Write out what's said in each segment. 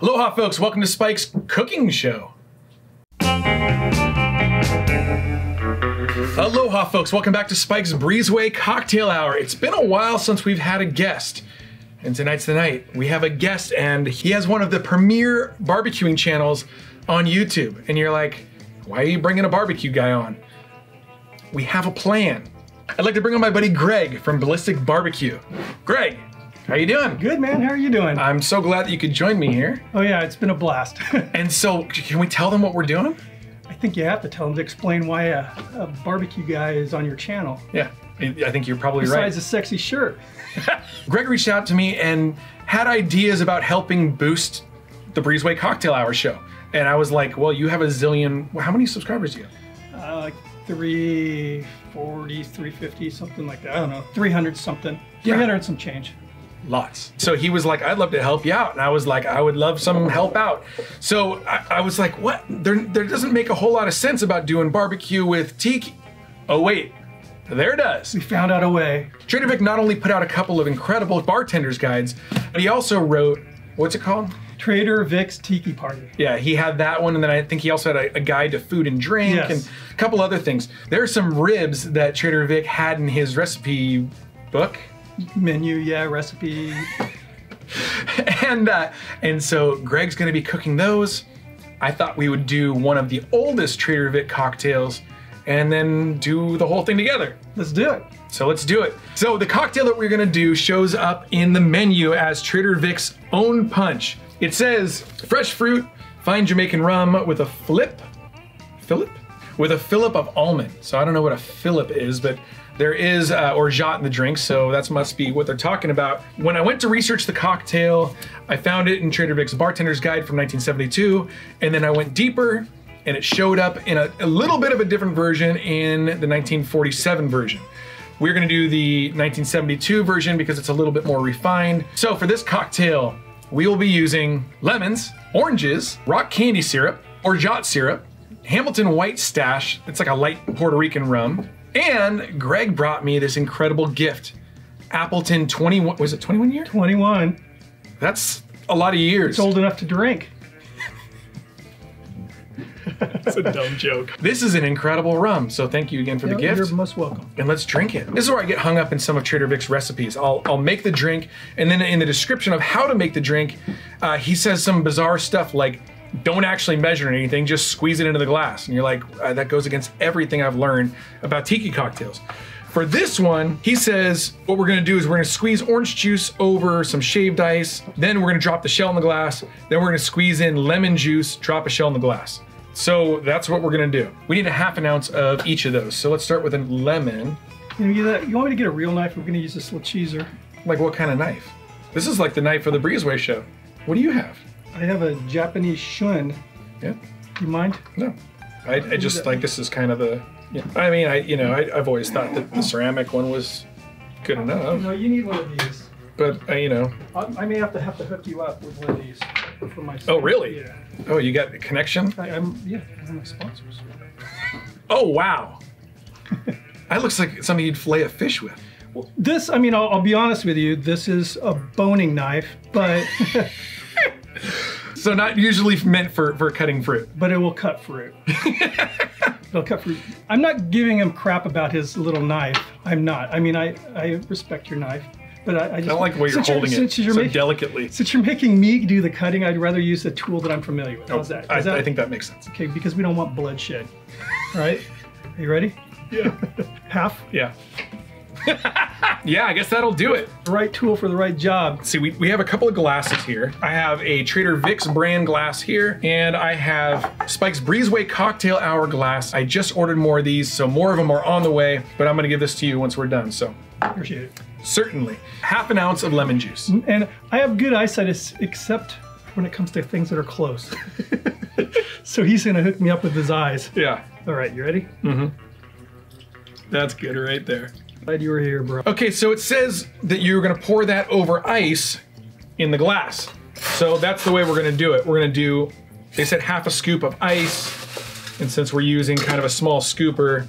Aloha, folks. Welcome to Spike's Cooking Show. Aloha, folks. Welcome back to Spike's Breezeway Cocktail Hour. It's been a while since we've had a guest. And tonight's the night. We have a guest, and he has one of the premier barbecuing channels on YouTube. And you're like, why are you bringing a barbecue guy on? We have a plan. I'd like to bring on my buddy Greg from Ballistic Barbecue. Greg, how you doing? Good man, how are you doing? I'm so glad that you could join me here. oh yeah, it's been a blast. And so, can we tell them what we're doing? I think you have to tell them to explain why a, a barbecue guy is on your channel. Yeah, I think you're probably right. Besides right. a sexy shirt. Greg reached out to me and had ideas about helping boost the Breezeway Cocktail Hour show. And I was like, well, you have a zillion. How many subscribers do you have? Uh, like 340, 350, something like that. I don't know, 300 something. Yeah. 300 some change. Lots. So he was like, I'd love to help you out. And I was like, I would love some help out. So I, I was like, what? There, there doesn't make a whole lot of sense about doing barbecue with tiki. Oh, wait. There does. We found out a way. Trader Vic not only put out a couple of incredible bartender's guides, but he also wrote, what's it called? Trader Vic's Tiki Party. Yeah, he had that one, and then I think he also had a, a guide to food and drink Yes. and a couple other things. There are some ribs that Trader Vic had in his recipe book, Menu, yeah, recipe. and uh, and so Greg's going to be cooking those. I thought we would do one of the oldest Trader Vic cocktails, and then do the whole thing together. Let's do it. So let's do it. So the cocktail that we're gonna do shows up in the menu as Trader Vic's own punch. It says fresh fruit, fine Jamaican rum with a flip, Philip? With a fillip of almond. So I don't know what a fillip is, but there is uh, orgeat in the drink, so that must be what they're talking about. When I went to research the cocktail, I found it in Trader Vic's Bartender's Guide from 1972, and then I went deeper, and it showed up in a, a little bit of a different version in the 1947 version. We're gonna do the 1972 version because it's a little bit more refined. So for this cocktail, we will be using lemons, oranges, rock candy syrup, orgeat syrup, Hamilton White Stash, it's like a light Puerto Rican rum, and Greg brought me this incredible gift. Appleton 21, was it 21 year? 21. That's a lot of years. It's old enough to drink. That's a dumb joke. This is an incredible rum, so thank you again for the gift. You're most welcome. and let's drink it. This is where I get hung up in some of Trader Vic's recipes. I'll, I'll make the drink, and then in the description of how to make the drink, uh, he says some bizarre stuff like, don't actually measure anything, just squeeze it into the glass. And you're like, uh, that goes against everything I've learned about tiki cocktails. For this one, he says what we're gonna do is we're gonna squeeze orange juice over some shaved ice, then we're gonna drop the shell in the glass, then we're gonna squeeze in lemon juice, drop a shell in the glass. So that's what we're gonna do. We need a half an ounce of each of those. So let's start with a lemon. You, know, you want me to get a real knife? We're going to use this little cheeser. Like what kind of knife? This is like the knife for the Breezeway show. What do you have? I have a Japanese shun. Yeah, Do you mind? no. I, I just like this is kind of the. Yeah. I mean, I you know I, I've always thought that the ceramic one was good enough, No, you need one of these. but uh, you know. I, I may have to have to hook you up with one of these for my. Oh really? Yeah. Oh, you got a connection? I, I'm yeah. Of my sponsors. Oh wow. that looks like something you'd fillet a fish with. This, I mean, I'll, I'll be honest with you. This is a boning knife, but So not usually meant for for cutting fruit. but it will cut fruit. It'll cut fruit. I'm not giving him crap about his little knife. I'm not. I mean, I I respect your knife, but I, I just I don't like the way you're holding it since you're so making, delicately. Since you're making me do the cutting, I'd rather use a tool that I'm familiar with. How's oh, that? I, that I think that makes sense. okay? Because we don't want bloodshed. Right? Are you ready? Yeah. Half. yeah. yeah, I guess that'll do it. The right tool for the right job. See, we, we have a couple of glasses here. I have a Trader Vic's brand glass here, and I have Spike's Breezeway Cocktail Hour glass. I just ordered more of these, so more of them are on the way, but I'm gonna give this to you once we're done. So, Appreciate it. certainly, half an ounce of lemon juice. And I have good eyesight, except when it comes to things that are close. so he's gonna hook me up with his eyes. Yeah, All right, you ready? Mm-hmm. That's good right there. Glad you were here, bro. Okay, so it says that you're gonna pour that over ice in the glass. So that's the way we're gonna do it. We're gonna do, they said half a scoop of ice, and since we're using kind of a small scooper,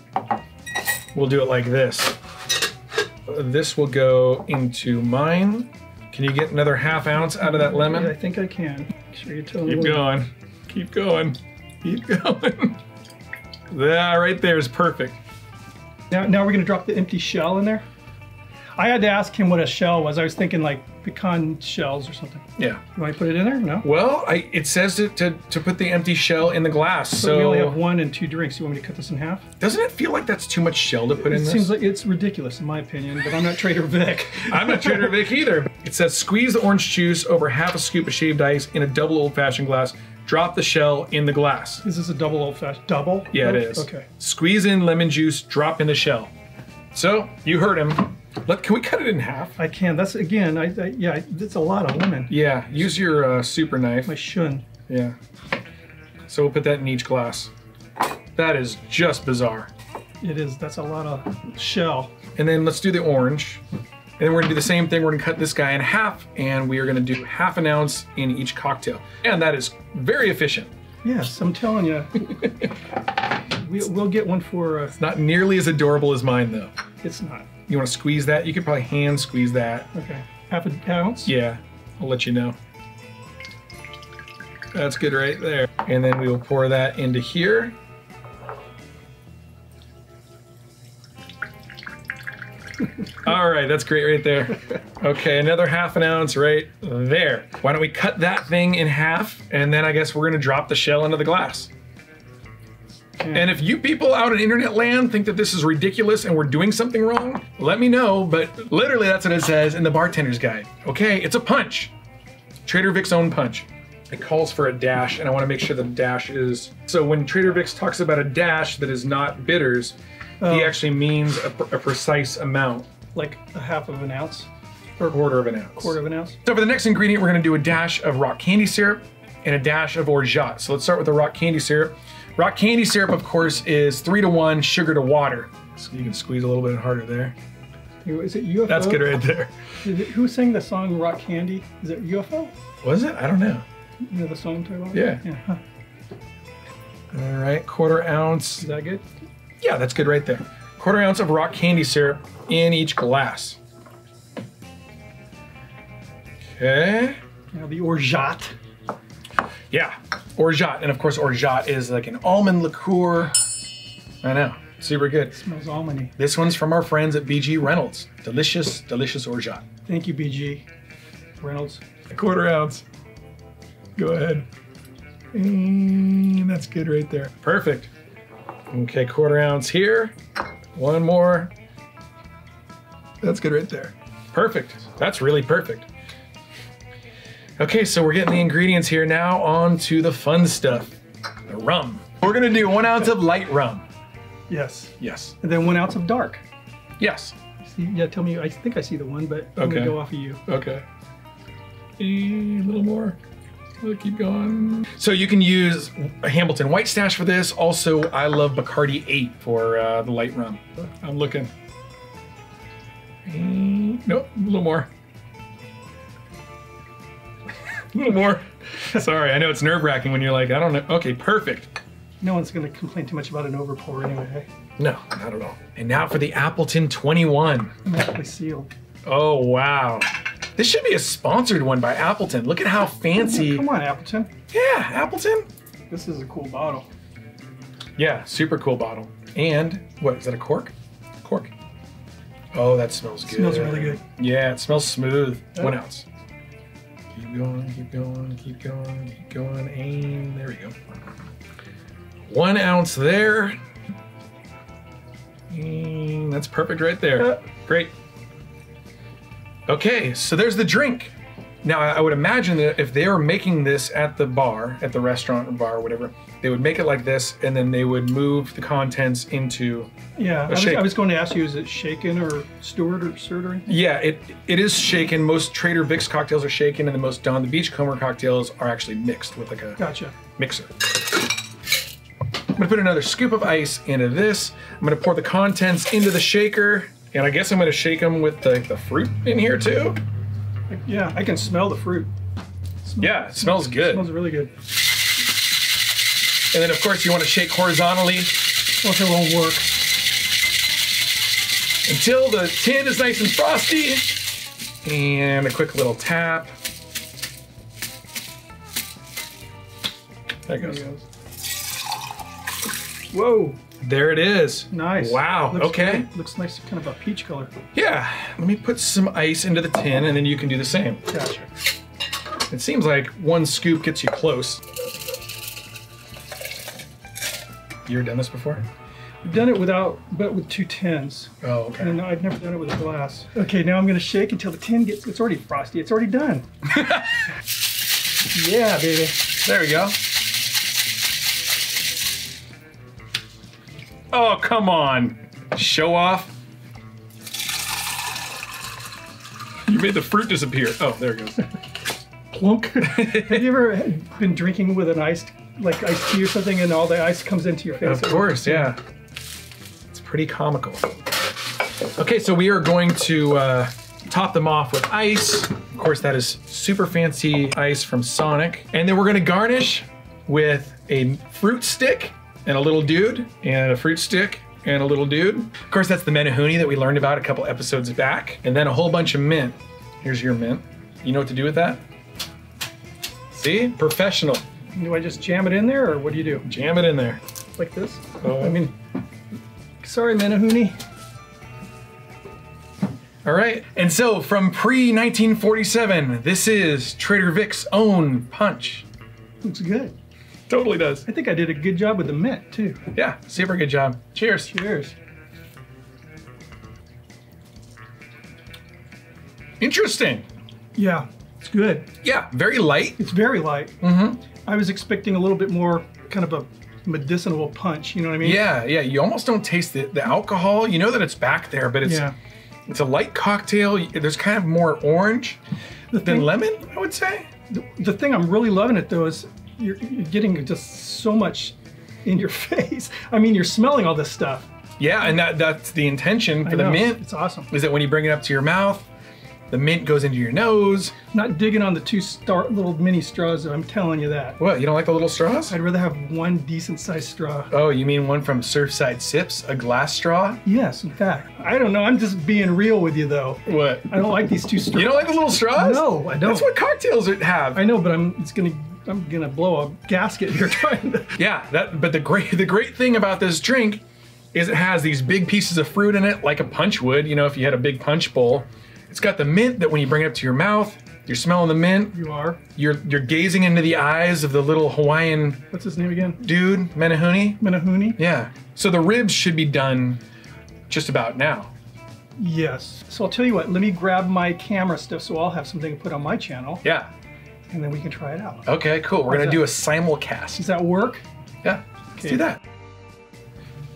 we'll do it like this. This will go into mine Can you get another half ounce out of that Yeah, I think I can. Make sure you tell me. Keep going. Keep going. Keep going. That right there is perfect. Now, now we're gonna drop the empty shell in there. I had to ask him what a shell was. I was thinking like pecan shells or something. Yeah. You want to put it in there? No. Well, I, it says to, to, to put the empty shell in the glass. So, So, we only have one and two drinks. You want me to cut this in half? doesn't it feel like that's too much shell to put in It this? seems like it's ridiculous in my opinion, but I'm not Trader Vic. I'm not Trader Vic either. It says squeeze the orange juice over half a scoop of shaved ice in a double old fashioned glass. Drop the shell in the glass. Is this a double old fashioned? Double? Yeah, it No? Okay. Squeeze in lemon juice, drop in the shell. So you heard him. Let can we cut it in half? I can. That's again. I, I yeah. That's a lot of lemon. Yeah. Use your uh, super knife. My shun. Yeah. So we'll put that in each glass. That is just bizarre. It is. That's a lot of shell. And then let's do the orange. And then we're gonna do the same thing. We're gonna cut this guy in half, and we are gonna do half an ounce in each cocktail. And that is very efficient. Yes, I'm telling you. we, we'll get one for. Uh, Not nearly as adorable as mine, though. it's not. You wanna squeeze that? You could probably hand squeeze that. Okay. Half an ounce. Yeah, I'll let you know. That's good right there. And then we will pour that into here. All right, that's great right there. Okay, another half an ounce right there. Why don't we cut that thing in half and then I guess we're gonna drop the shell into the glass. And if you people out in internet land think that this is ridiculous and we're doing something wrong, let me know. But literally, that's what it says in the bartender's guide. Okay, it's a punch. Trader Vic's own punch. It calls for a dash, and I want to make sure the dash is. So when Trader Vic's talks about a dash that is not bitters, he Oh. actually means a, a precise amount, like a half of an ounce, or a quarter of an ounce. quarter of an ounce. So for the next ingredient, we're gonna do a dash of rock candy syrup and a dash of orgeat. So let's start with the rock candy syrup. Rock candy syrup, of course, is three to one sugar to water. So you can squeeze a little bit harder there. Is it UFO? That's good right there. Is it- who sang the song Rock Candy? Is it UFO? Was it? I don't know. You know the song I'm? Yeah. Yeah. All right, quarter ounce. Is that good? Yeah, that's good right there. Quarter ounce of rock candy syrup in each glass. Okay. Now the orgeat. Yeah, orgeat, and of course orgeat is like an almond liqueur. I know, super good. Smells almondy. This one's from our friends at BG Reynolds. Delicious, delicious orgeat. Thank you, BG. Reynolds. A quarter ounce. Go ahead. And that's good right there. Perfect. Okay, quarter ounce here. One more. That's good right there. Perfect. That's really perfect. Okay, so we're getting the ingredients here now on to the fun stuff. The rum. We're gonna do one ounce of light rum. Yes. Yes. And then one ounce of dark. Yes. See, yeah, tell me. I think I see the one, but I'm Okay. gonna go off of you. Okay. A little more. We'll keep going. So you can use a Hamilton White Stash for this. Also, I love Bacardi 8 for uh, the light rum. I'm looking. Mm, Nope, a little more. a little more. Sorry, I know it's nerve wracking when you're like, I don't know. Okay, perfect. No one's gonna complain too much about an overpour anyway. No, not at all. And now for the Appleton 21. Magically sealed. Oh, wow. This should be a sponsored one by Appleton. Look at how fancy. Come on, Appleton. Yeah, Appleton. This is a cool bottle. Yeah, super cool bottle. And what is that? A cork? Cork. Oh, that smells good. Smells really good. Yeah, it smells smooth. Yeah. One ounce. Keep going, keep going, keep going, keep going, and there we go. One ounce there. And that's perfect right there. Uh. Great. Okay, so there's the drink. Now, I would imagine that if they were making this at the bar, at the restaurant or bar or whatever, they would make it like this and then they would move the contents into. Yeah, I was. I was going to ask you, is it shaken or stirred or stirred or anything? Yeah, it it is shaken. Most Trader Vic's cocktails are shaken, and the most Don the Beachcomber cocktails are actually mixed with like a Gotcha. mixer. I'm gonna put another scoop of ice into this. I'm gonna pour the contents into the shaker, and I guess I'm gonna shake them with the, the fruit in here too. Yeah, I can smell the fruit. Yeah, it smells good. It smells really good. And then of course you want to shake horizontally if it won't work. until the tin is nice and frosty. And a quick little tap. There it There goes. he goes. Whoa, There it is. nice. Wow. Looks okay. Looks nice, kind of a peach color. Yeah. Let me put some ice into the tin and then you can do the same. Gotcha. It seems like one scoop gets you close. You ever done this before? I've done it without, but with two tins. Oh, okay. And I've never done it with a glass. Okay, now I'm gonna shake until the tin gets, it's already frosty. It's already done. yeah, baby. There we go. Oh, come on. Show off. You made the fruit disappear. Oh, there it goes. Plunk. Have you ever been drinking with an iced, like iced tea or something, and all the ice comes into your face? Of course, yeah. It's pretty comical. Okay, so we are going to uh, top them off with ice. Of course, that is super fancy ice from Sonic. And then we're gonna garnish with a fruit stick and a little dude, and a fruit stick and a little dude. Of course, that's the Menehune that we learned about a couple episodes back. And then a whole bunch of mint. Here's your mint. You know what to do with that? See? Professional. Do I just jam it in there, or what do you do? Jam it in there. Like this? Oh. I mean, sorry, Menehune. All right. And so from pre 1947, this is Trader Vic's own punch. Looks good. Totally does. I think I did a good job with the mint too. Yeah, super good job. Cheers. Cheers. Interesting. Yeah, it's good. Yeah, very light. It's very light. Mm-hmm. I was expecting a little bit more kind of a medicinal punch. You know what I mean? Yeah, yeah. You almost don't taste the, the alcohol. You know that it's back there, but it's Yeah. it's a light cocktail. There's kind of more orange The than thing, lemon, I would say. the, the thing I'm really loving it though is you're, you're getting just so much in your face. I mean, you're smelling all this stuff. Yeah, and that that's the intention for the mint It's awesome. is that when you bring it up to your mouth, the mint goes into your nose. Not digging on the two star little mini straws. I'm telling you that. What? You don't like the little straws? I'd rather have one decent sized straw. Oh, you mean one from Surfside Sips, a glass straw? Yes, in fact. I don't know. I'm just being real with you though. What? I don't like these two straws. You don't like the little straws? No, I don't. That's what cocktails have. I know, but I'm. It's gonna. I'm gonna blow a gasket here trying to. yeah, that. But the great, the great thing about this drink is it has these big pieces of fruit in it, like a punch would. You know, if you had a big punch bowl, it's got the mint that when you bring it up to your mouth, you're smelling the mint. You are. You're you're gazing into the eyes of the little Hawaiian What's his name again? dude, Menehune. Menehune. Yeah. So the ribs should be done just about now. Yes. So I'll tell you what. Let me grab my camera stuff so I'll have something to put on my channel, Yeah. And then we can try it out. Okay. Cool. We're gonna do a simulcast. Does that work? Yeah, let's Okay. do that.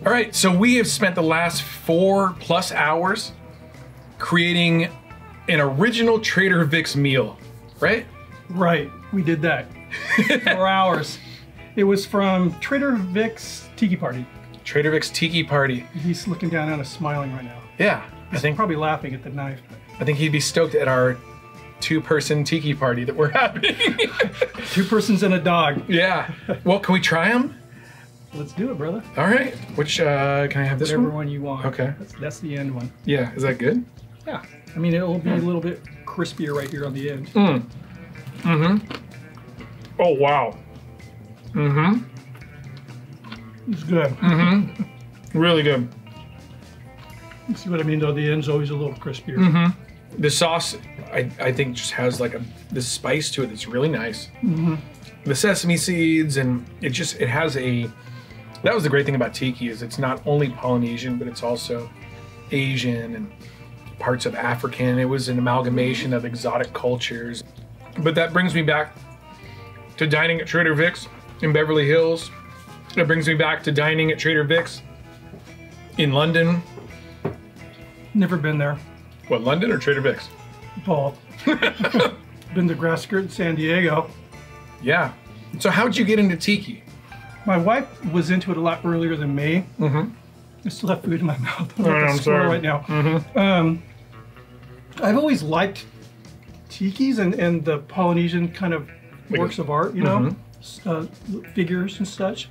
All right, so we have spent the last four plus hours creating an original Trader Vic's meal, right? Right. We did that. Four hours. It was from Trader Vic's Tiki Party. Trader Vic's Tiki Party. He's looking down at us, smiling right now. Yeah, I think Probably laughing at the knife. I think he'd be stoked at our two-person Tiki Party that we're having. Two persons and a dog. yeah. Well, can we try them? Let's do it, brother. All right. Which uh, can I have this Whatever one? one you want. Okay. That's, that's the end one. Yeah. Is that good? Yeah. I mean, it'll be a little bit crispier right here on the end. Mm. Mm-hmm. Oh wow. Mm-hmm. It's good. Mm-hmm. Really good. You See what I mean? Though the end's always a little crispier. The sauce I, I think just has like a this spice to it that's really nice. Mm-hmm. The sesame seeds and it just it has a that was the great thing about tiki is it's not only polynesian but it's also asian and parts of african. It was an amalgamation of exotic cultures. But that brings me back to dining at trader vic's in beverly hills. It brings me back to dining at trader vic's in london. Never been there, what london or trader vic's Paul. been to Grass Skirt in San Diego. Yeah. So how'd you get into tiki? My wife was into it a lot earlier than me. Mm-hmm. I still have food in my mouth. I'm like a I'm sorry. right now. Mm-hmm. Um, I've always liked tikis and, and the Polynesian kind of works of art, you know, Mhm. uh, figures and such.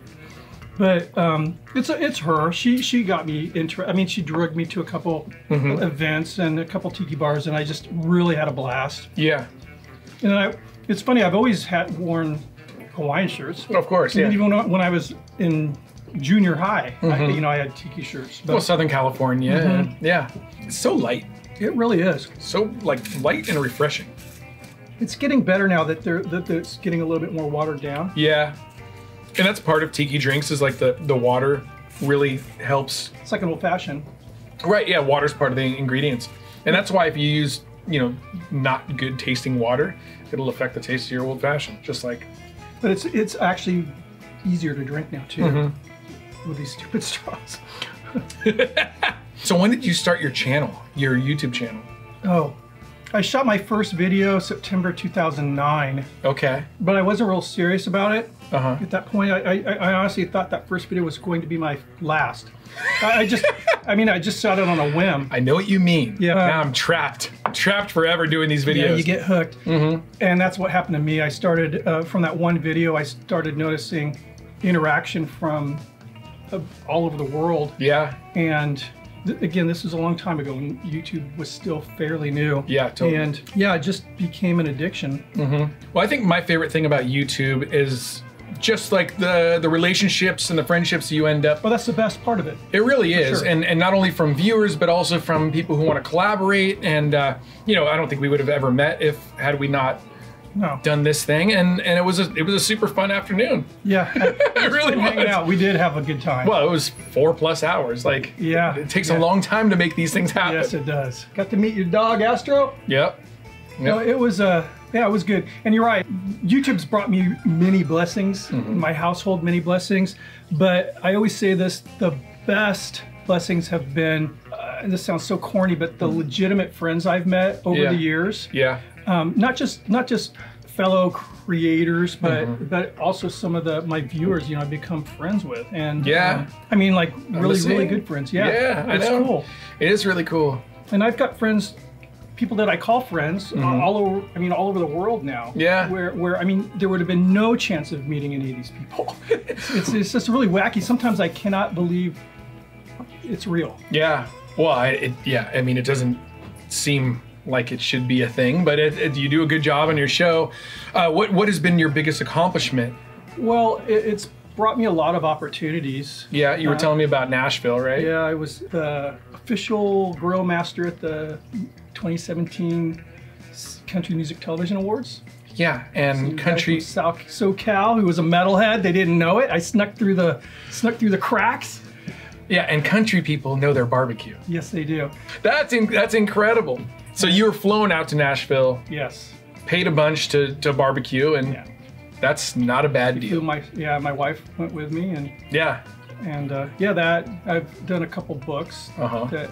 But um, it's it's her. She she got me into. I mean, she drugged me to a couple Mm-hmm. events and a couple tiki bars, and I just really had a blast. Yeah. And I, it's funny. I've always had worn Hawaiian shirts. Of course. Yeah. even when I- was in junior high, I, you know, I had tiki shirts. But Well, Southern California. and- yeah. It's so light. it really is. So like light and refreshing. It's getting better now that they're that it's getting a little bit more watered down. Yeah. And that's part of tiki drinks is like the the water really helps. It's like an old fashioned. Right. Yeah. Water's part of the ingredients, and that's why if you use you know not good tasting water, it'll affect the taste of your old fashioned. Just like But it's it's actually easier to drink now too. Mm-hmm. With these stupid straws. so. When did you start your channel, your YouTube channel? Oh, I shot my first video September 2009, Okay. but I wasn't real serious about it. Uh huh. At that point, I, I, I honestly thought that first video was going to be my last. I, I just, I mean, I just shot it on a whim. I know what you mean. Yeah. Now I'm trapped. trapped forever doing these videos. Yeah, you get hooked. And that's what happened to me. I started, uh, from that one video, I started noticing interaction from uh, all over the world. Yeah. And th- again, this was a long time ago when YouTube was still fairly new. Yeah, totally. And yeah, it just became an addiction. Well, I think my favorite thing about YouTube is just like the the relationships and the friendships you end up Well, that's the best part of it. It really is, sure. and and not only from viewers, but also from people who want to collaborate. And uh, you know, I don't think we would have ever met if had we not No. done this thing. And and it was a it was a super fun afternoon. Yeah. It really hanging was. out. We did have a good time. Well, it was four plus hours. Like Yeah, it takes yeah. a long time to make these things happen. yes, it does. Got to meet your dog, Astro. Yep. No, it was uh, yeah, it was good. And you're right. YouTube's brought me many blessings, Mm-hmm. my household many blessings. But I always say this: the best blessings have been. Uh, and this sounds so corny, but the legitimate friends I've met over. Yeah. the years. Yeah. Um, not just not just fellow creators, but Mm-hmm. but also some of the my viewers. You know, I've become friends with. And Yeah. um, I mean, like really, really good friends. Yeah, Yeah, I it's know. cool. It is really cool. And I've got friends, people that I call friends, uh, all over. I mean, all over the world now. Mm-hmm. Yeah. Where, where I mean, there would have been no chance of meeting any of these people. it's, it's just really wacky. Sometimes I cannot believe it's real. Yeah. Well, I, it, yeah. I mean, it doesn't seem like it should be a thing, but it, it, you do a good job on your show. Uh, what What has been your biggest accomplishment? Well, it, it's brought me a lot of opportunities. Yeah, you were Uh, telling me about Nashville, right? Yeah, I was the official grill master at the 2017 Country Music Television Awards. Yeah, and Guy country. South SoCal who was a metalhead. They didn't know it. I snuck through the snuck through the cracks. Yeah, and country people know their barbecue. Yes, they do. That's in, that's incredible. So you were flown out to Nashville, Yes. paid a bunch to, to barbecue, and Yeah. that's not a bad Who deal. my yeah, my wife went with me and Yeah. and uh, yeah, that I've done a couple books Uh-huh. that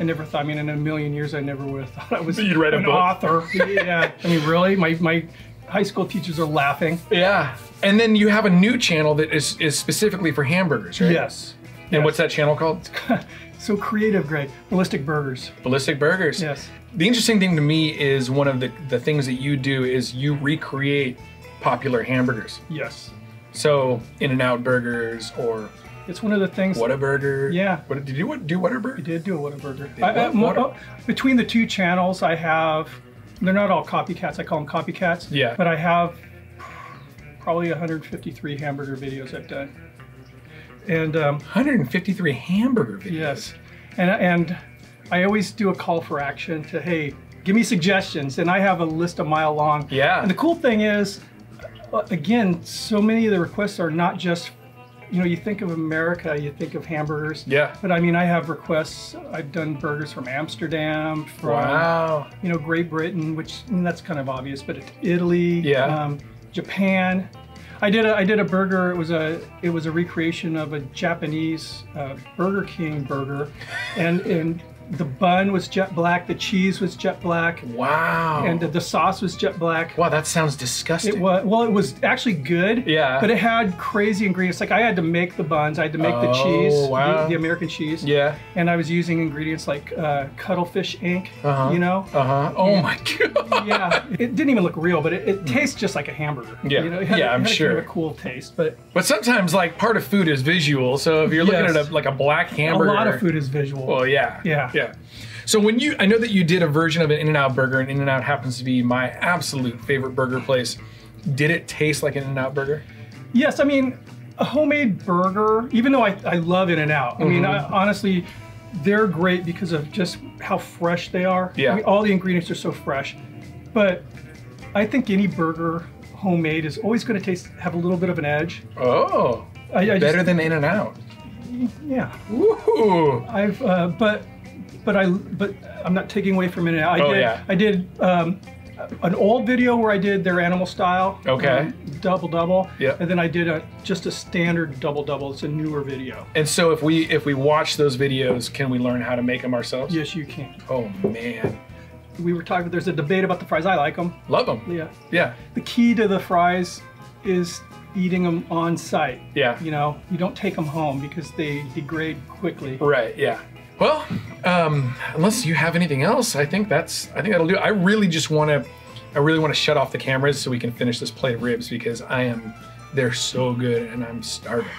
I never thought. I mean, in a million years, I never would have thought I was You'd write a an book. author. yeah. I mean, really, my my high school teachers are laughing. Yeah. And then you have a new channel that is, is specifically for hamburgers, right? Yes. And what's that channel called? So creative, Greg. Ballistic burgers. Ballistic Burgers. Yes. The interesting thing to me is one of the, the things that you do is you recreate popular hamburgers. Yes. So In-N-Out Burgers or It's one of the things. Whataburger. Yeah. What did you what, do Whataburger? I did do a Whataburger. Did I, I, what? mo- What? oh, between the two channels, I have. They're not all copycats. I call them copycats. Yeah. But I have probably 153 hamburger videos I've done. And um, 153 hamburger videos. yes, and and I always do a call for action to hey, give me suggestions, and I have a list a mile long. Yeah. And the cool thing is, uh, again, so many of the requests are not just. You know, you think of America, you think of hamburgers. Yeah. But I mean, I have requests. I've done burgers from Amsterdam, from Wow. you know Great Britain, which mm, that's kind of obvious, but it's Italy, Yeah. um, Japan. I did a I did a burger. It was a it was a recreation of a Japanese uh, Burger King burger, and and the bun was jet black, the cheese was jet black, Wow. and the sauce was jet black. wow, that sounds disgusting. It was well, it was actually good. Yeah. But it had crazy ingredients. Like I had to make the buns, I had to make the Oh, cheese, the- wow. the, American cheese. Yeah. And I was using ingredients like uh, cuttlefish ink. Uh-huh. You know. Uh huh. Oh my god. yeah, it didn't even look real, but it, it tastes just like a hamburger. Yeah. you know, had, Yeah, I'm sure. Kind of a cool taste, but But sometimes, like, part of food is visual. So if you're looking Yes. at a, like a black hamburger, a lot of food is visual. Well, yeah. Yeah. Yeah. So when you, I know that you did a version of an In-N-Out burger, and In-N-Out happens to be my absolute favorite burger place. Did it taste like an In-N-Out burger? Yes, I mean, a homemade burger, even though I, I love In N Out, I mean, I, Mm-hmm. honestly, they're great because of just how fresh they are. Yeah. I mean, all the ingredients are so fresh. But I think any burger homemade is always going to taste have a little bit of an edge. Oh, I, I just- better than In-N-Out. yeah. Woo! I've uh, but but I but I'm not taking away from it. I Oh, did yeah. I did um, an old video where I did their animal style. Okay. um, double double. Yeah. And then I did a just a standard double double. It's a newer video. And so if we if we watch those videos, can we learn how to make them ourselves? Yes, you can. Oh man, We were talking. There's a debate about the fries. I like them. love them. Yeah. Yeah. The key to the fries is eating them on site. Yeah. You know, you don't take them home because they degrade quickly. Right. Yeah. Well, um, unless you have anything else, I think that's I think that'll do. I really just want to, I really want to shut off the cameras so we can finish this plate of ribs because I am, they're so good and I'm starving.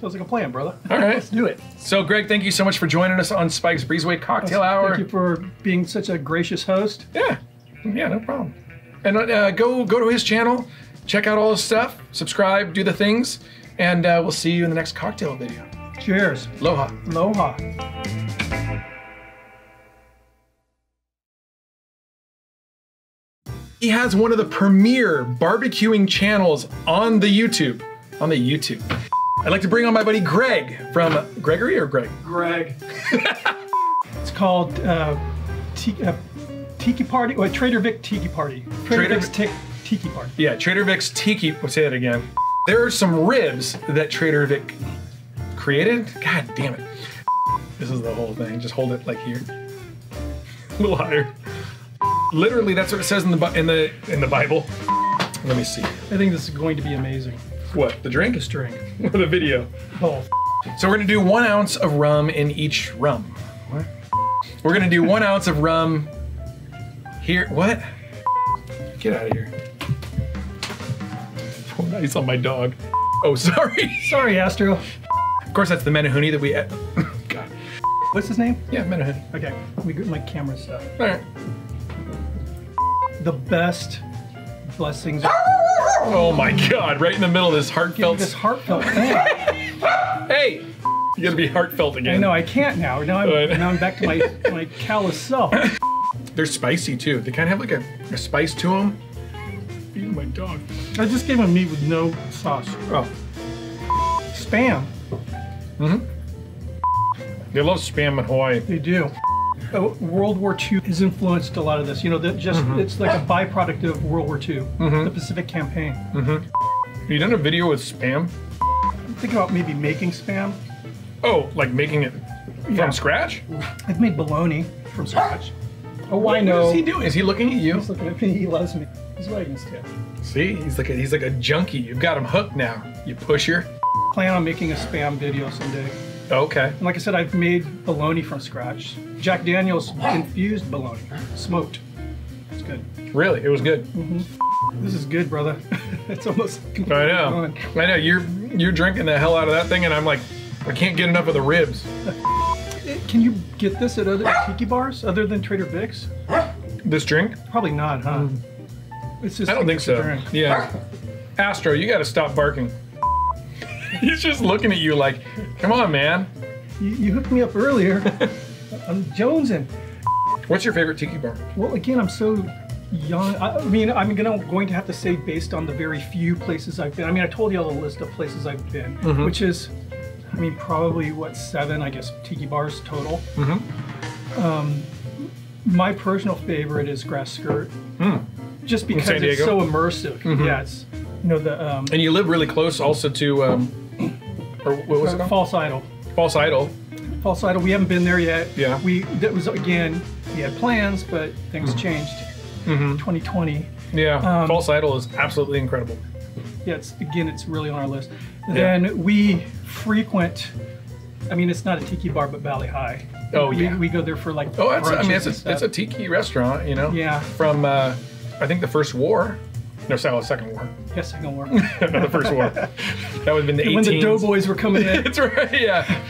Sounds like a plan, brother. All right. Let's do it. So, Greg, thank you so much for joining us on Spike's Breezeway Cocktail Hour. Thank you for being such a gracious host. Yeah, yeah, no problem. And uh, go go to his channel, check out all his stuff, subscribe, do the things, and uh, we'll see you in the next cocktail video. Cheers. Aloha. Aloha. He has one of the premier barbecuing channels on the YouTube. On the YouTube. I'd like to bring on my buddy Greg from Gregory or Greg? Greg. it's called uh, uh, Tiki Party, or Trader Vic Tiki Party. Trader, Trader Vic's Tiki Party. Yeah, Trader Vic's Tiki. We'll say that again. There are some ribs that Trader Vic created. God damn it. This is the whole thing. Just hold it like here. A little higher. Literally, that's what it says in the in the in the Bible. Let me see. I think this is going to be amazing. What the drink This drink. or the video? Oh. So we're gonna do one ounce of rum in each rum. What? We're gonna do one ounce of rum here. What? Get out of here. Oh, nice on my dog. Oh, sorry. Sorry, Astro. Of course, that's the Menehune that we. God. What's his name? Yeah, Menehune. Okay, we my camera stuff. All right. The best blessings. Oh my God! Right in the middle of this heartfelt. This heartfelt thing. Hey, you gotta be heartfelt again. I know I can't now. Now I'm, Right. now I'm back to my, my callous self. They're spicy too. They kind of have like a, a spice to them. Eating my dog. I just gave him meat with no sauce. Oh, Spam. Mm hmm. they love spam in Hawaii. They do. Uh, World War II has influenced a lot of this. You know, that just mm-hmm. it's like a byproduct of World War II, mm-hmm. the Pacific Campaign. Mm-hmm. Have you done a video with spam? I'm thinking about maybe making spam. Oh, like making it Yeah. from scratch? I've made bologna from scratch. Oh, I What know. is he doing? Is he looking at you? He's looking at me. He loves me. He's wagging his tail. See, he's like a, he's like a junkie. You've got him hooked now. You pusher. Plan on making a spam video someday. Okay. And like I said, I've made bologna from scratch. Jack Daniels infused bologna, smoked. It's good. Really, it was good. This is good, brother. it's almost I know. gone. I know. You're you're drinking the hell out of that thing, and I'm like, I can't get enough of the ribs. Can you get this at other tiki bars other than Trader Vic's? This drink? Probably not, huh? It's just Mm. I don't think so. drink. Yeah. Astro, you got to stop barking. He's just looking at you like, come on, man. You, you hooked me up earlier. I'm jonesing. What's your favorite tiki bar? Well, again, I'm so young. I, mean, I'm gonna going to have to say based on the very few places I've been. I mean, I told you all the list of places I've been, Mm-hmm. which is, I mean, probably what seven, I guess, tiki bars total. Mm-hmm. Um, my personal favorite is Grass Skirt, just because Hmm. It's so immersive. Mm-hmm. Yeah, it's you know the um, And you live really close also to, um, or what was it called? False Idol. False Idol. False Idol, we haven't been there yet. Yeah. We that was again, we had plans, but things changed. Mm -hmm. 2020. Yeah, Um, False Idol is absolutely incredible. Yeah, it's again, it's really on our list. Yeah. Then we frequent. I mean, it's not a tiki bar, but Bali Hai. Oh, we, yeah. we go there for like. Oh, that's, I mean, it's a, it's a tiki restaurant, you know? Yeah. From, uh, I think, the first war. No, the second war. Yes, second war. Not the first war. That would have been the 18s. when the Doughboys were coming in. That's right, yeah.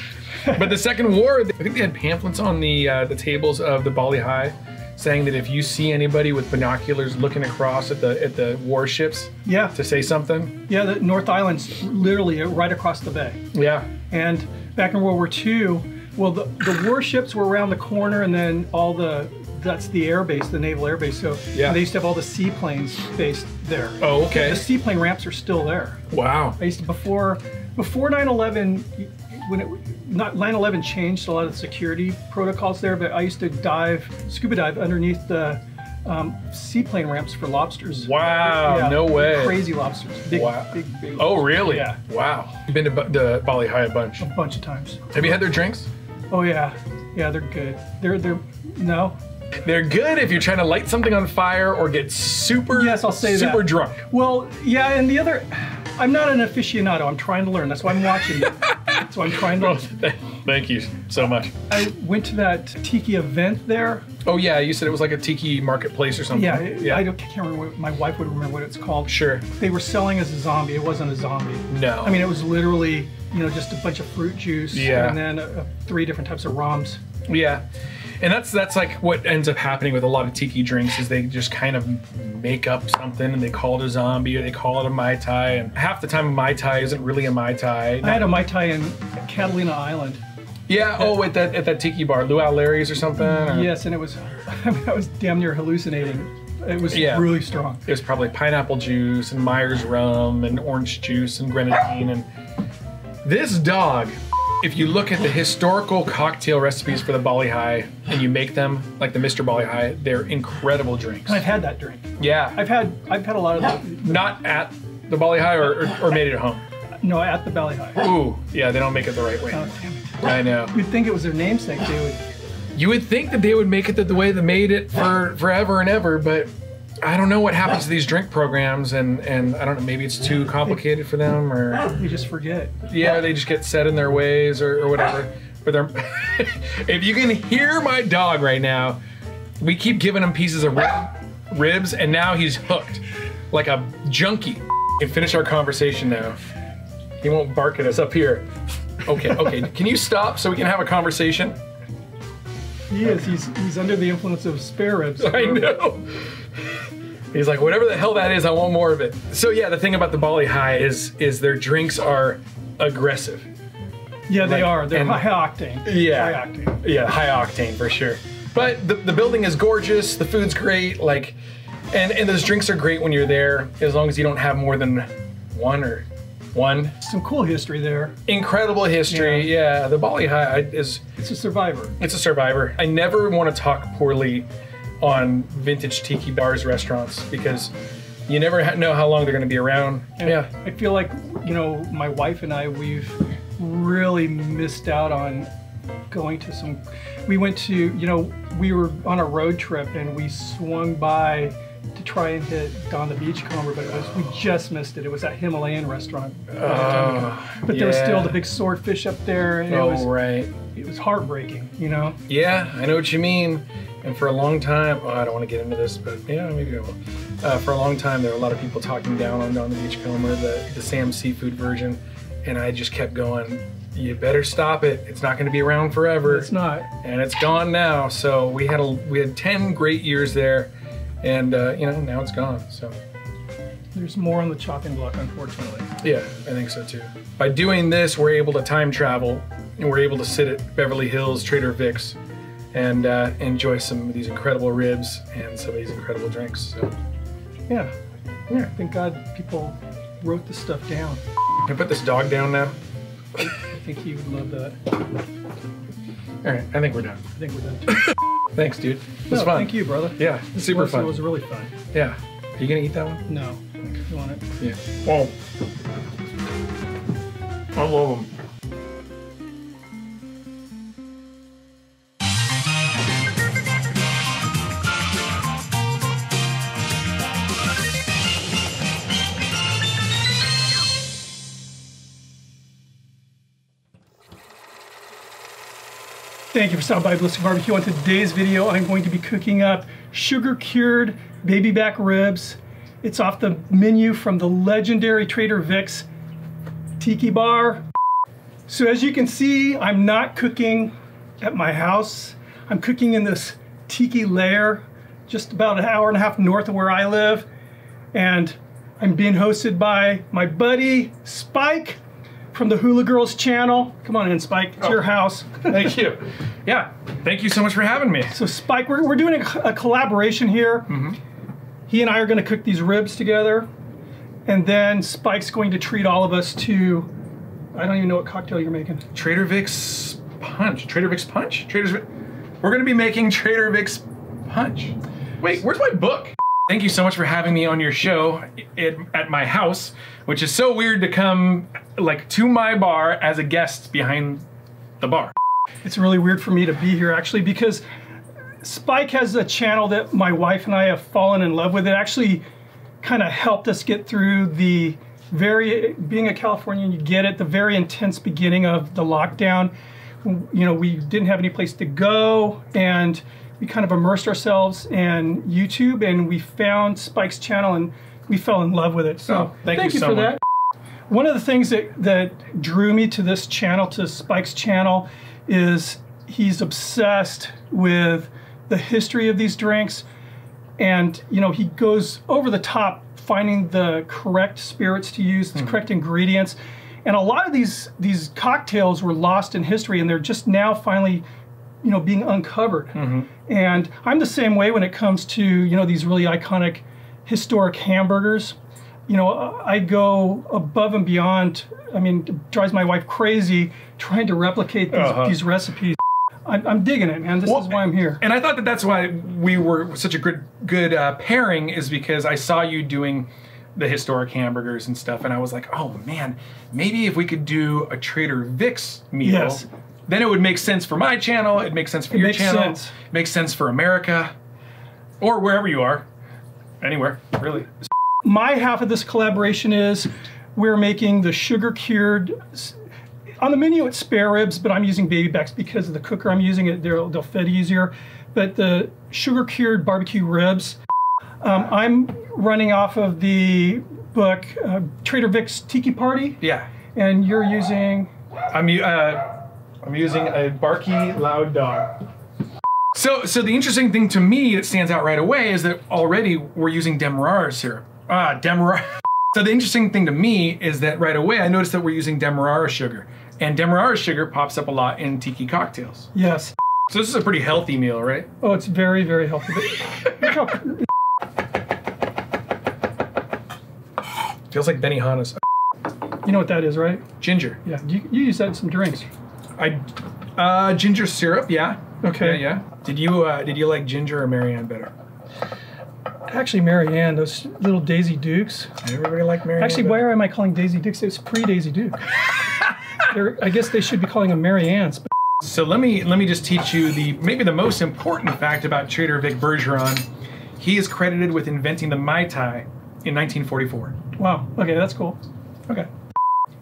But the second war, I think they had pamphlets on the uh, the tables of the Bali Hai saying that if you see anybody with binoculars looking across at the at the warships yeah, to say something, yeah. The North Island's literally right across the bay. yeah, And back in World War II, well, the, the warships were around the corner, and then all the that's the air base, the naval air base. So Yeah. they used to have all the seaplanes based there. Oh, okay. The seaplane ramps are still there. wow. I used to before before 9/11 when it not 9/11 changed a lot of the security protocols there, but I used to dive scuba dive underneath the um, seaplane ramps for lobsters. Wow, Yeah, no way. Crazy lobsters. Big, Wow. big, big. Oh, really? Yeah. Wow. You've been to the Bali Hai a bunch. A bunch of times. Have you had their drinks? Oh yeah, yeah, they're good. They're they're no. They're good if you're trying to light something on fire or get super Yes, I'll say that. super drunk. Well, yeah, and the other, I'm not an aficionado. I'm trying to learn. That's why I'm watching. it. so I'm trying to. Thank you so much. I went to that tiki event there. Oh yeah, you said it was like a tiki marketplace or something. Yeah, yeah. I don't, can't remember. What, my wife would remember what it's called. Sure. They were selling as a zombie. It wasn't a zombie. No. I mean, it was literally, you know, just a bunch of fruit juice. Yeah. And then uh, three different types of rums. Yeah. And that's that's like what ends up happening with a lot of tiki drinks is they just kind of make up something and they call it a zombie or they call it a mai tai and half the time a mai tai isn't really a mai tai. I had a mai tai in Catalina Island. yeah. Oh, at that at that tiki bar, Luau Larry's or something. or- Yes, and it was, I mean, I was damn near hallucinating. It was Yeah. really strong. It was probably pineapple juice and Myers rum and orange juice and grenadine and this dog. If you look at the historical cocktail recipes for the Bali Hai and you make them like the Mr. Bali Hai, they're incredible drinks. I've had that drink. Yeah, I've had I've had a lot of the, not at the Bali Hai or, or, or made it at home. no at the Bali Hai. Ooh, yeah, they don't make it the right way. Oh, damn it. I know. You'd think it was their namesake, they would. You would think that they would make it the, the way they made it for forever and ever, but I don't know what happens to these drink programs, and and I don't know. Maybe it's too complicated for them, or You just forget. yeah, they just get set in their ways or, or whatever. But they're if you can hear my dog right now, we keep giving him pieces of rib, ribs, and now he's hooked like a junkie. And finish our conversation now. He won't bark at us up here. Okay, okay. Can you stop so we can have a conversation? He is. He's he's under the influence of spare ribs. I know. He's like, whatever the hell that is, I want more of it. So yeah, the thing about the Bali Hai is is their drinks are aggressive. Yeah, they Like, are. They're and- high octane. Yeah. High octane. Yeah, high octane for sure. But the, the building is gorgeous, the food's great, like and and those drinks are great when you're there, as long as you don't have more than one or one. Some cool history there. Incredible history. Yeah, the Bali Hai is It's a survivor. It's a survivor. I never want to talk poorly on vintage tiki bars, restaurants, because you never ha- know how long they're going to be around. And Yeah. I feel like you know my wife and I we've really missed out on going to some. We went to you know we were on a road trip and we swung by to try and hit Don the Beachcomber, but it was we just missed it. It was that Himalayan restaurant. time but there was still Oh, the big swordfish up there, and it Oh, was right. it was heartbreaking. You know. Yeah, I know what you mean. And for a long time, oh, I don't want to get into this, but yeah, maybe I will. Uh, for a long time, there were a lot of people talking down on Don the Beachcomber, the, the Sam seafood version. And I just kept going, you better stop it. It's not going to be around forever. It's not. and it's gone now. So we had a we had ten great years there, and uh, you know now it's gone. So There's more on the chopping block, unfortunately. yeah, I think so too. By doing this, we're able to time travel, and we're able to sit at Beverly Hills Trader Vic's and uh, enjoy some of these incredible ribs and some of these incredible drinks. So Yeah. yeah, Thank God people wrote this stuff down. can I put this dog down now? I think he would love that. All right, I think we're done. I think we're done. Too. Thanks, dude. It was No, fun. Thank you, brother. Yeah, super was, fun. It was really fun. Yeah. Are you gonna eat that one? No. You want it? Yeah. Well, I love them. Thank you for stopping by Ballistic Barbecue. On today's video, I'm going to be cooking up sugar-cured baby back ribs. It's off the menu from the legendary Trader Vic's Tiki Bar. So as you can see, I'm not cooking at my house. I'm cooking in this Tiki lair, just about an hour and a half north of where I live. And I'm being hosted by my buddy, Spike from the Hula Girls channel. Come on in, Spike. It's Oh. your house. Thank you. Yeah, thank you so much for having me. So Spike, we're, we're doing a, a collaboration here. Mm-hmm. He and I are going to cook these ribs together, and then Spike's going to treat all of us to. I don't even know what cocktail you're making. Trader Vic's Punch. Trader Vic's Punch? Trader's Vic. We're going to be making Trader Vic's Punch. Wait, where's my book? Thank you so much for having me on your show at, at my house, which is so weird to come like to my bar as a guest behind the bar. It's really weird for me to be here actually because Spike has a channel that my wife and I have fallen in love with. It actually kind of helped us get through the very being a Californian, you get it, the very intense beginning of the lockdown. You know, we didn't have any place to go and we kind of immersed ourselves in YouTube and we found Spike's channel and we fell in love with it. So Oh, thank you so for much. that. One of the things that, that drew me to this channel, to Spike's channel, is he's obsessed with the history of these drinks. And, you know, he goes over the top finding the correct spirits to use, the hmm. correct ingredients. And a lot of these these cocktails were lost in history and they're just now finally, you know, being uncovered. And I'm the same way when it comes to, you know, these really iconic historic hamburgers you know, I go above and beyond. I mean, it drives my wife crazy trying to replicate these, Uh-huh. these recipes. I'm, I'm digging it, man. This Well, is why I'm here. And I thought that that's why we were such a good good uh, pairing is because I saw you doing the historic hamburgers and stuff, and I was like, oh man, maybe if we could do a Trader Vic's meal, Yes. Then it would make sense for my channel. It makes sense for It your makes channel. sense. It makes sense for America, or wherever you are, anywhere really. My half of this collaboration is we're making the sugar cured. On the menu, it's spare ribs, but I'm using baby backs because of the cooker I'm using. It they'll, they'll fit easier. But the sugar cured barbecue ribs, um, I'm running off of the book uh, Trader Vic's Tiki Party, Yeah, and you're using I'm uh, I'm using a Barky Loud Dog. So, so the interesting thing to me that stands out right away is that already we're using Demerara syrup. Ah, Demerara. So the interesting thing to me is that right away I noticed that we're using Demerara sugar, and Demerara sugar pops up a lot in tiki cocktails. yes. So this is a pretty healthy meal, right? Oh, it's very, very healthy. But look how- Feels like Benihana's you know what that is, right? ginger. Yeah. You, you use that in some drinks. I, uh, ginger syrup. Yeah. Okay. Yeah, yeah. Did you uh, did you like ginger or Mary Ann better? Actually, Mary Ann, those little Daisy Dukes. Everybody like Mary Ann. Actually, why am I calling Daisy Dukes? It's pre Daisy Duke. I guess they should be calling them Mary Ann's. But So let me let me just teach you the maybe the most important fact about Trader Vic Bergeron. He is credited with inventing the Mai Tai in 1944. wow. Okay, that's cool. Okay.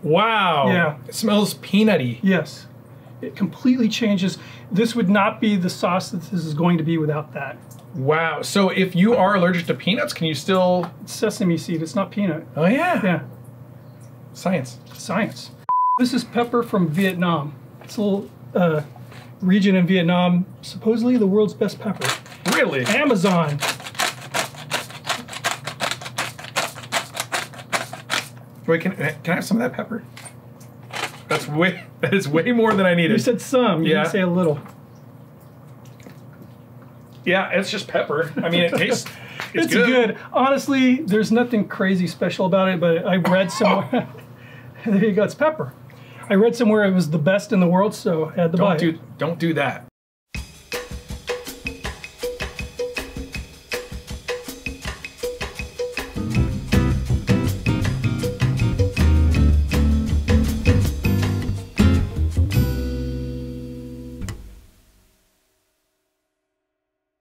Wow. Yeah. It smells peanutty. Yes. It completely changes. This would not be the sauce that this is going to be without that. Wow. So if you are allergic to peanuts, can you still? It's sesame seed. It's not peanut. Oh yeah. Yeah. Science. Science. This is pepper from Vietnam. It's a little uh, region in Vietnam, supposedly the world's best pepper. Really? Amazon. Wait, can, can I have some of that pepper? That's way that is way more than I needed. You said some. You Yeah. didn't say a little. yeah, it's just pepper. I mean, it tastes. It's, It's good. Honestly, there's nothing crazy special about it, but I read somewhere. Oh. there you go. It's pepper. I read somewhere it was the best in the world, so I had to Don't do don't do that.